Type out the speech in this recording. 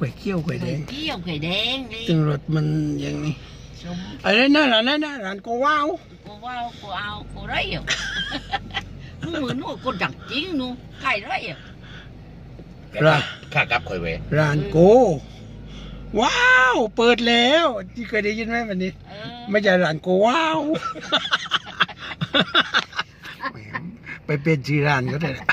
ก๋วยเกี้ยวก๋วยแดงเกี้ยวไข่แดงนี่จึงรสมันอย่างนี้สมอะไรนั่นร้านนั้นนะร้านโกว้าวกูว่ากูเอากูไรอะนู่นเหมือนนู่นกูดักจริงนู่นไข่ไรอะร้านข้ากับคอยเวร้านโก ว้าว เปิดแล้วที่เคยได้ยินไหมวันนี้ เออไม่ใช่ร้านโกว้าว ไปเป็นชื่อร้านก็ได้ะ